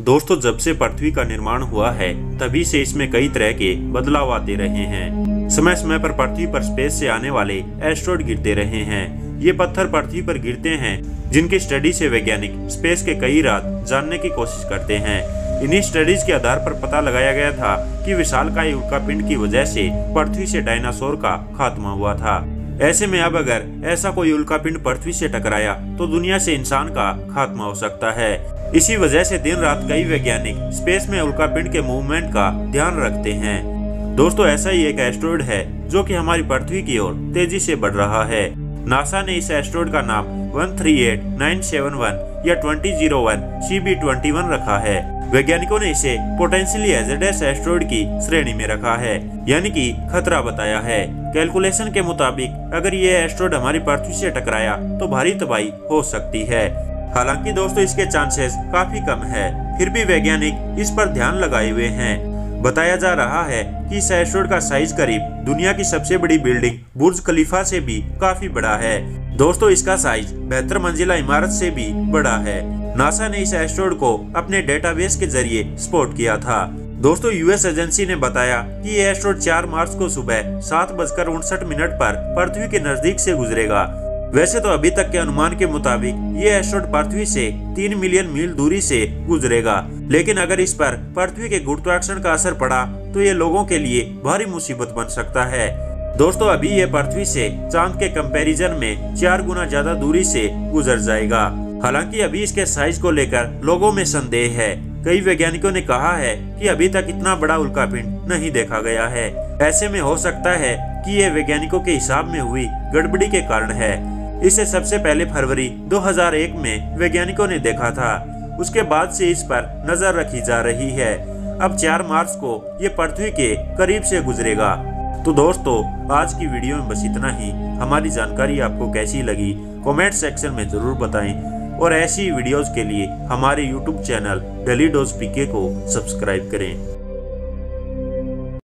दोस्तों, जब से पृथ्वी का निर्माण हुआ है, तभी से इसमें कई तरह के बदलाव आते रहे हैं। समय समय पर पृथ्वी पर स्पेस से आने वाले एस्ट्रॉइड गिरते रहे हैं। ये पत्थर पृथ्वी पर गिरते हैं, जिनकी स्टडी से वैज्ञानिक स्पेस के कई रात जानने की कोशिश करते हैं। इन्हीं स्टडीज़ के आधार पर पता लगाया गया था कि विशालकाय उल्कापिंड की वजह से पृथ्वी से डायनासोर का खात्मा हुआ था। ऐसे में अब अगर ऐसा कोई उल्का पिंड पृथ्वी से टकराया तो दुनिया से इंसान का खात्मा हो सकता है। इसी वजह से दिन रात कई वैज्ञानिक स्पेस में उल्का पिंड के मूवमेंट का ध्यान रखते हैं। दोस्तों, ऐसा ही एक एस्ट्रॉइड है, जो कि हमारी पृथ्वी की ओर तेज़ी से बढ़ रहा है। नासा ने इस एस्ट्रॉइड का नाम 138971 या 2001 CB21 रखा है। वैज्ञानिकों ने इसे पोटेंशियली एजेडेस एस्ट्रॉइड की श्रेणी में रखा है, यानी कि खतरा बताया है। कैलकुलेशन के मुताबिक, अगर ये एस्ट्रॉइड हमारी पृथ्वी से टकराया तो भारी तबाही हो सकती है। हालाँकि दोस्तों, इसके चांसेस काफ़ी कम है। फिर भी वैज्ञानिक इस पर ध्यान लगाए हुए हैं। बताया जा रहा है कि इस एस्ट्रॉइड का साइज़ करीब दुनिया की सबसे बड़ी बिल्डिंग बुर्ज खलीफा से भी काफ़ी बड़ा है। दोस्तों, इसका साइज़ बेहतर मंजिला इमारत से भी बड़ा है। नासा ने इस एस्ट्रॉइड को अपने डेटाबेस के ज़रिए स्पॉट किया था। दोस्तों, यूएस एजेंसी ने बताया कि ये एस्ट्रॉइड 4 मार्च को सुबह सात बजकर उनसठ मिनट पर पृथ्वी के नज़दीक से गुजरेगा। वैसे तो अभी तक के अनुमान के मुताबिक ये एस्ट्रॉइड पृथ्वी से तीन मिलियन मील दूरी से गुजरेगा। लेकिन अगर इस पर पृथ्वी के गुरुत्वाकर्षण का असर पड़ा तो ये लोगों के लिए भारी मुसीबत बन सकता है। दोस्तों, अभी ये पृथ्वी से चाँद के कंपैरिजन में चार गुना ज़्यादा दूरी से गुजर जाएगा। हालाँकि अभी इसके साइज़ को लेकर लोगों में संदेह है। कई वैज्ञानिकों ने कहा है कि अभी तक इतना बड़ा उल्कापिंड नहीं देखा गया है। ऐसे में हो सकता है कि ये वैज्ञानिकों के हिसाब में हुई गड़बड़ी के कारण है। इसे सबसे पहले फरवरी 2001 में वैज्ञानिकों ने देखा था। उसके बाद से इस पर नज़र रखी जा रही है। अब 4 मार्च को ये पृथ्वी के करीब से गुजरेगा। तो दोस्तों, आज की वीडियो में बस इतना ही। हमारी जानकारी आपको कैसी लगी, कमेंट सेक्शन में ज़रूर बताएँ। और ऐसी वीडियोस के लिए हमारे YouTube channel daily dose PK को सब्सक्राइब करें।